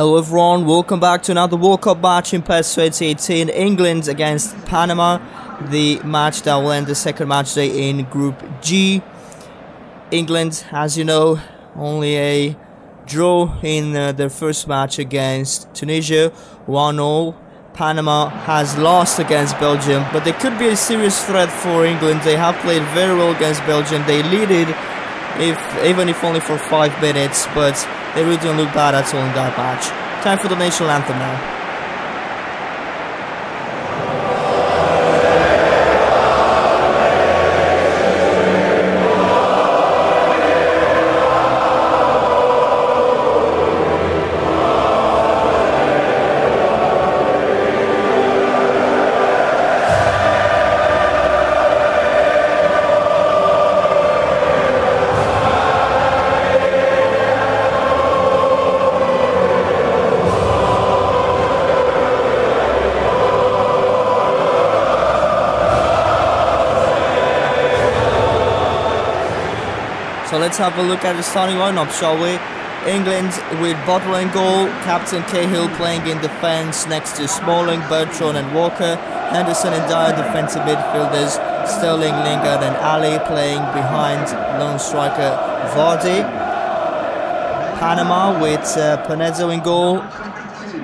Hello everyone, welcome back to another World Cup match in PES 2018. England against Panama, the match that will end the second match day in Group G. England, as you know, only a draw in uh, their first match against Tunisia, 1-0. Panama has lost against Belgium, but they could be a serious threat for England. They have played very well against Belgium. They lead it, if even if only for five minutes, but they really don't look bad at all in that match. Time for the national anthem now. Have a look at the starting lineup, shall we? England with Butland in goal, Captain Cahill playing in defence next to Smalling, Bertrand and Walker, Henderson and Dier defensive midfielders, Sterling, Lingard and Alli playing behind lone striker Vardy. Panama with uh, Penedo in goal,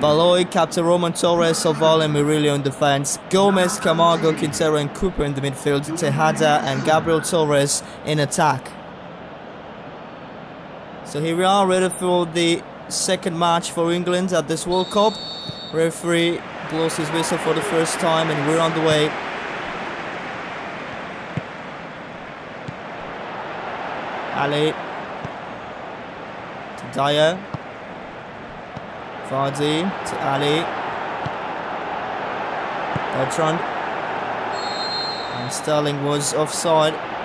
Baloy, Captain Roman Torres, Salval and Murillo in defence, Gomez, Camargo, Quintero and Cooper in the midfield, Tejada and Gabriel Torres in attack. So here we are, ready for the second match for England at this World Cup. Referee blows his whistle for the first time and we're on the way. Alli to Dier. Vardy to Alli. Bertrand. And Sterling was offside.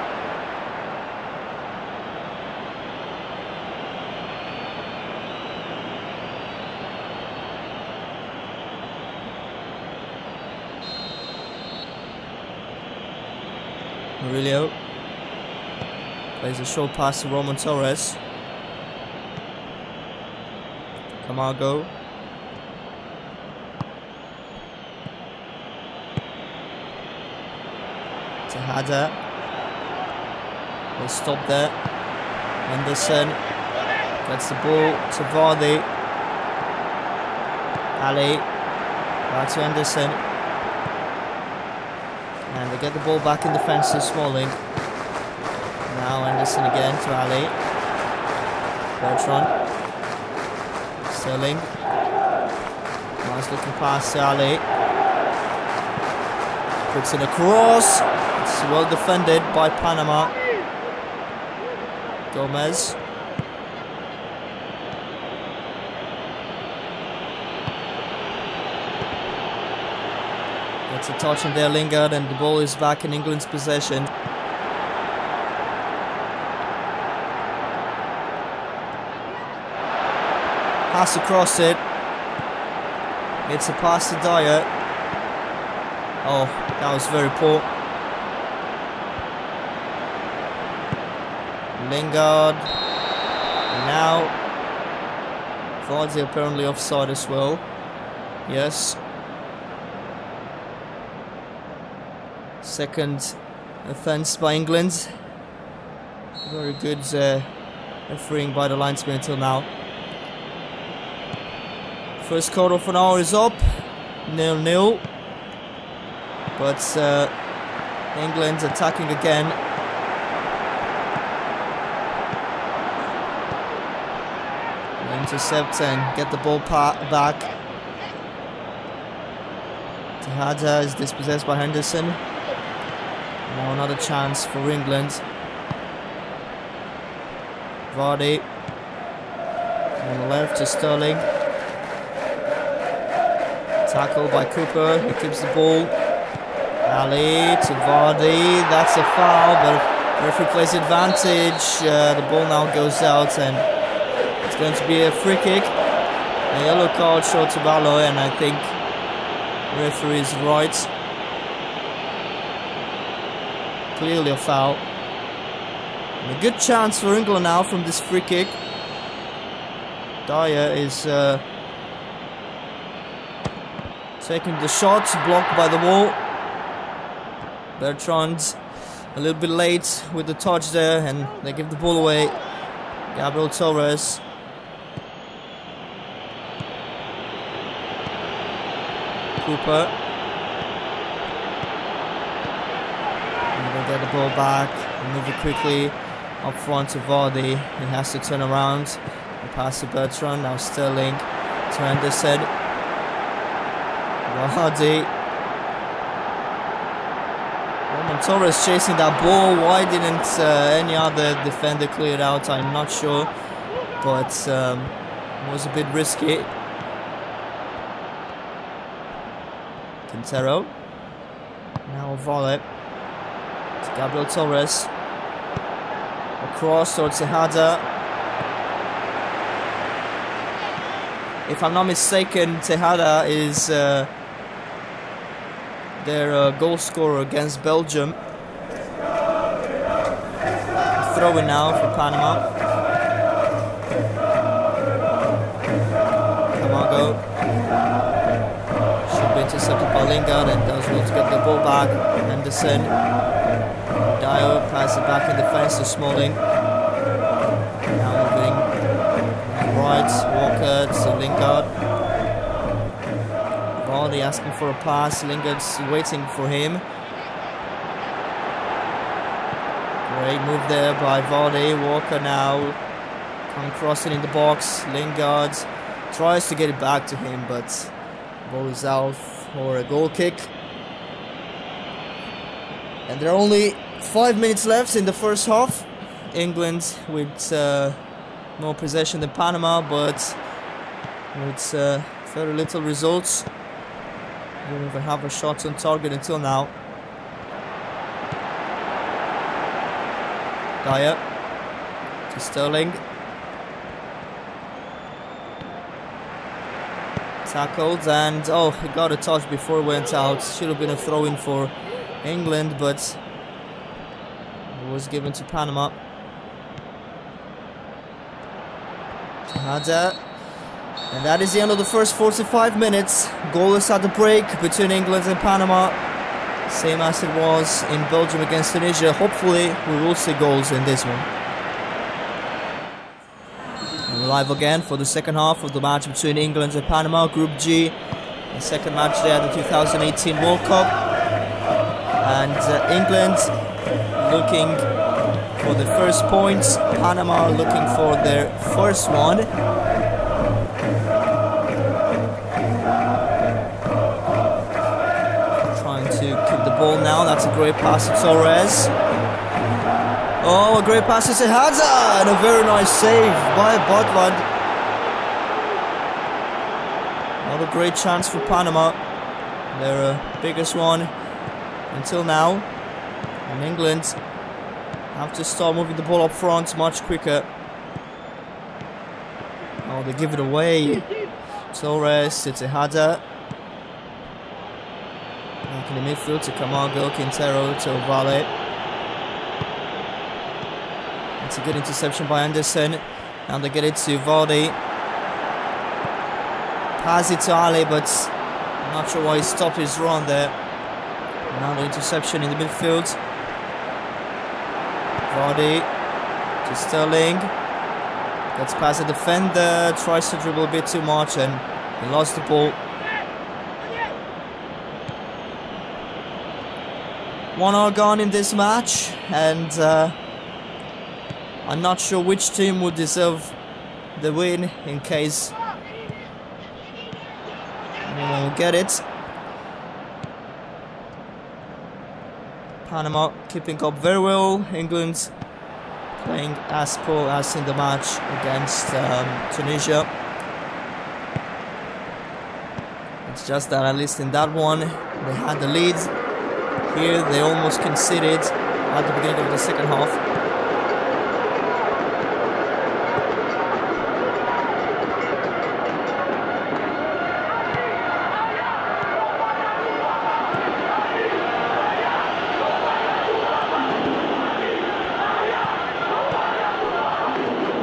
Murillo plays a short pass to Roman Torres. Camargo. Tejada. They stop there. Henderson gets the ball to Vardy. Alli. Back to Henderson. Get the ball back in defence to Smalling. Now Henderson again to Alli. Bertrand. Sterling. Nice looking pass to Alli. Puts in a cross. It's well defended by Panama. Gomez. It's a touch in there, Lingard, and the ball is back in England's possession. Has to cross it. It's a pass to Dier. Oh, that was very poor. Lingard. And now, Vardy apparently offside as well. Yes, Second offence by England. Very good uh, refereeing by the linesman until now. First quarter of an hour is up. Nil-nil. But uh, England attacking again. Intercept and get the ball back. Tejada is dispossessed by Henderson. Now another chance for England. Vardy on the left to Sterling. Tackle by Cooper. He keeps the ball. Alli to Vardy. That's a foul, but referee plays advantage. Uh, the ball now goes out, and it's going to be a free kick. A yellow card short to Baloy, and I think referee is right. Clearly a foul. And a good chance for England now from this free kick. Dier is uh, Taking the shot, blocked by the wall. Bertrand a little bit late with the touch there, and they give the ball away. Gabriel Torres. Cooper. And they get the ball back, move it quickly up front to Vardy. He has to turn around and pass to Bertrand. Now Sterling to Henderson. Vardy. Roman Torres chasing that ball. Why didn't uh, any other defender clear it out? I'm not sure. But um, it was a bit risky. Quintero. Now volley. Gabriel Torres. Across towards Tejada. If I'm not mistaken, Tejada is uh, their uh, goal scorer against Belgium. Throwing now for Panama. Camargo should be intercepted by Lingard and does well to get the ball back. Henderson. Passes it back in defense to Smalling. Now moving right, Walker to Lingard. Vardy asking for a pass. Lingard's waiting for him. Great move there by Vardy. Walker now come crossing in the box. Lingard tries to get it back to him, but ball is out for a goal kick. And there are only five minutes left in the first half. England with uh, more possession than Panama, but with uh, very little results. Don't even have a shot on target until now. Dier to Sterling. Tackled and oh, he got a touch before went out. Should have been a throw in for England, but was given to Panama. Tejada. And that is the end of the first 45 minutes. Goalless at the break between England and Panama. Same as it was in Belgium against Tunisia. Hopefully, we will see goals in this one. We're live again for the second half of the match between England and Panama, Group G. The second match there at the 2018 World Cup. And uh, England looking for the first points. Panama looking for their first one. Trying to keep the ball now. That's a great pass to Torres. Oh, a great pass to Tejada and a very nice save by Butland. Another great chance for Panama. Their uh, biggest one until now. And England have to start moving the ball up front much quicker. Oh, they give it away. Torres to Tejada. Back in the midfield to Camargo, Quintero to Valle. It's a good interception by Henderson. Now they get it to Vardy. Pass it to Alli, but I'm not sure why he stopped his run there. Now the interception in the midfield. Vardy to Sterling. Gets past the defender, tries to dribble a bit too much and he lost the ball. One all gone in this match and uh, I'm not sure which team would deserve the win in case will get it. Panama keeping up very well. England playing as poor as in the match against um, Tunisia. It's just that at least in that one they had the lead. Here they almost conceded at the beginning of the second half.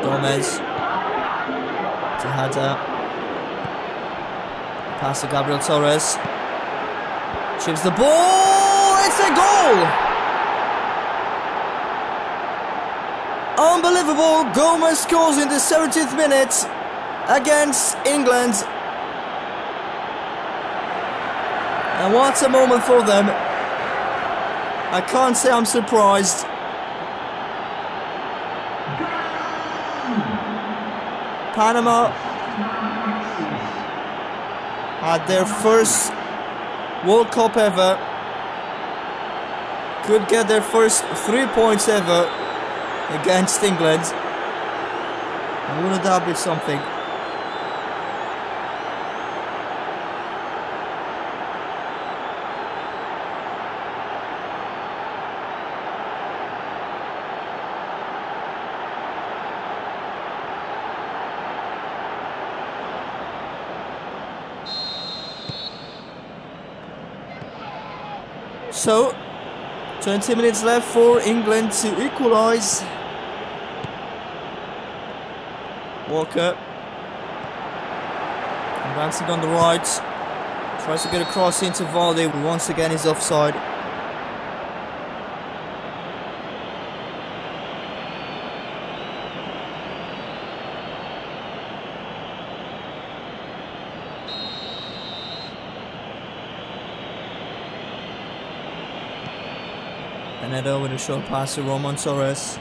Gomez. Tejada. Pass to Gabriel Torres. Chips the ball. It's a goal. Unbelievable. Gomez scores in the 70th minute against England. And what a moment for them. I can't say I'm surprised. Panama had their first World Cup ever. Could get their first three points ever against England. And wouldn't that be something? So, 20 minutes left for England to equalise. Walker advancing on the right, tries to get across into Vardy, once again is offside. Neto with a short pass to Roman Torres.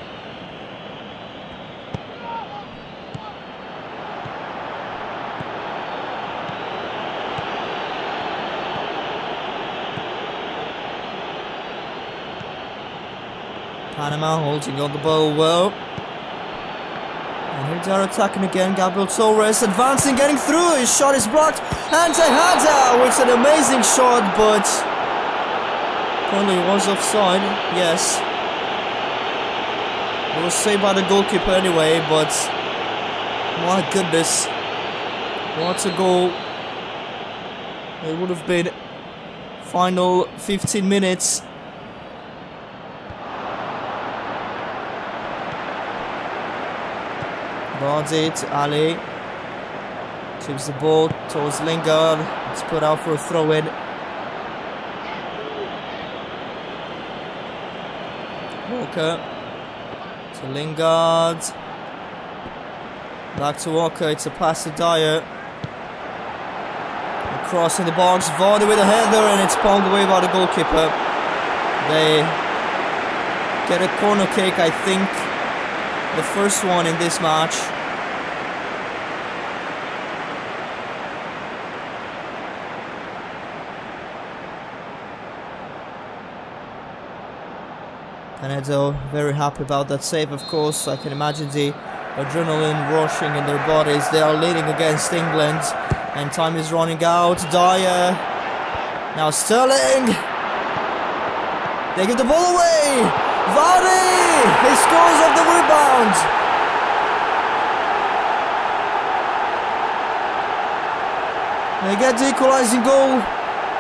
Panama holding on the ball well. And they're attacking again. Gabriel Torres advancing, getting through. His shot is blocked. And Tejada with an amazing shot, but Apparently was offside, yes. It was saved by the goalkeeper anyway, but my goodness. What a goal. It would have been final 15 minutes. To Alli. Chips the ball towards Lingard. It's put out for a throw Walker to Lingard. Back to Walker. It's a pass to Dier. Cross in the box. Vardy with a header and it's palmed away by the goalkeeper. They get a corner kick, I think. The first one in this match. Penedo very happy about that save, of course. I can imagine the adrenaline rushing in their bodies. They are leading against England, and time is running out. Dier. Now Sterling. They give the ball away. Vardy. He scores off the rebound. They get the equalising goal,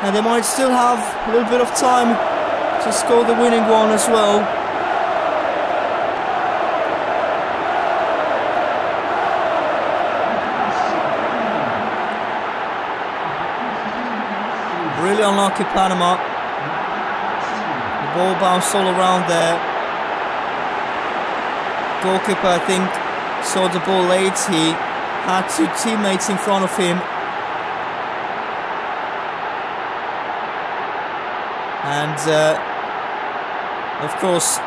and they might still have a little bit of time to score the winning one as well. Really unlucky Panama. The ball bounced all around there. Goalkeeper, I think, saw the ball late. He had two teammates in front of him and uh, of course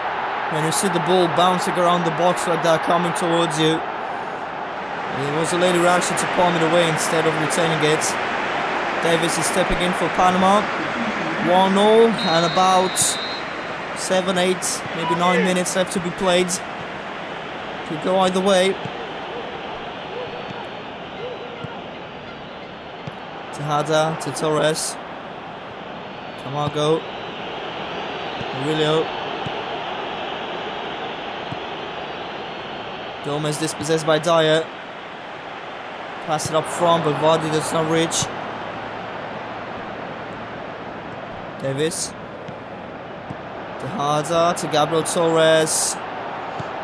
when you see the ball bouncing around the box like that coming towards you it was a late reaction to palm it away instead of retaining it Davis is stepping in for Panama 1-0 and about 7, 8, maybe 9 minutes left to be played could go either way Tejada to Torres Camargo. Aurelio. Gomez dispossessed by Dier. Pass it up front, but Vardy does not reach. Davis. To Hazard, to Gabriel Torres.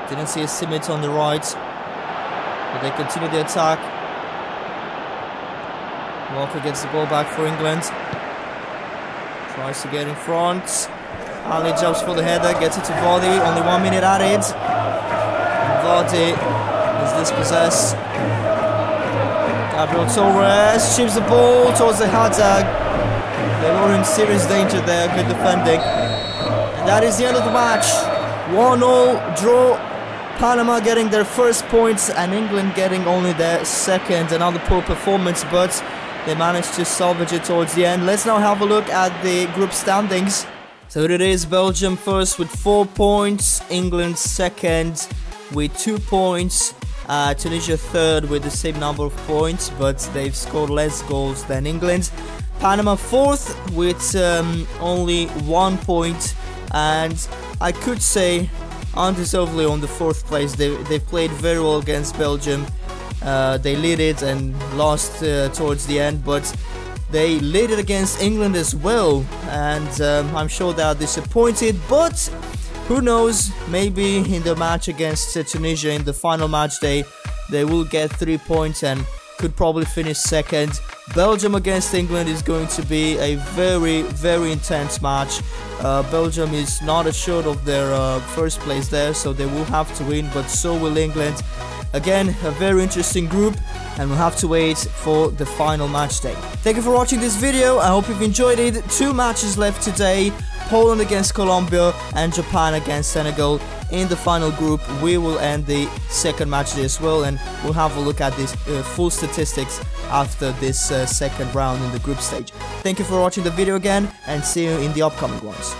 Didn't see a Simic on the right. But they continue the attack. Walker gets the ball back for England. Tries to get in front. Alli jumps for the header, gets it to Vardy. Only one minute added. Vardy is dispossessed. Gabriel Torres chips the ball towards the header. They were in serious danger there, good defending. And that is the end of the match. 1-0 draw. Panama getting their first points and England getting only their second. Another poor performance, but they managed to salvage it towards the end. Let's now have a look at the group standings. So it is Belgium first with 4 points, England second with 2 points, uh, Tunisia third with the same number of points, but they've scored less goals than England. Panama fourth with um, only one point, and I could say undeservedly on the fourth place. They they played very well against Belgium. Uh, they lead it and lost uh, towards the end, but they lead it against England as well, and um, I'm sure they are disappointed. But who knows? Maybe in the match against Tunisia in the final match day, they will get three points and could probably finish second. Belgium against England is going to be a very, very intense match. Uh, Belgium is not assured of their uh, first place there, so they will have to win, but so will England. Again, a very interesting group, and we'll have to wait for the final match day. Thank you for watching this video. I hope you've enjoyed it. Two matches left today. Poland against Colombia and Japan against Senegal in the final group. We will end the second match as well and we'll have a look at these uh, full statistics after this uh, second round in the group stage. Thank you for watching the video again and see you in the upcoming ones.